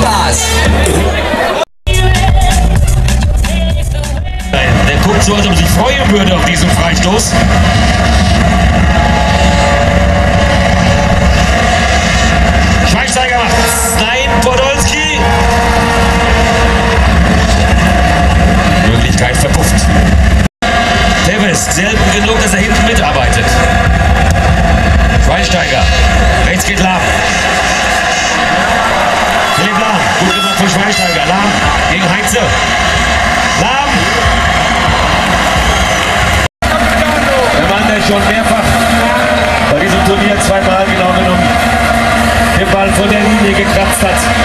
Spaß. Der guckt so, als ob er sich freuen würde auf diesen Freistoß. Schweinsteiger macht's. Nein, Podolski. Möglichkeit verpufft. Tevez, selten genug, dass er hinten mitarbeitet. Schweinsteiger. Rechts geht Lahm. Von Schweinsteiger. Lahm gegen Heinze. Lahm. Der Mann, der schon mehrfach bei diesem Turnier zweimal genau genommen den Ball von der Linie gekratzt hat.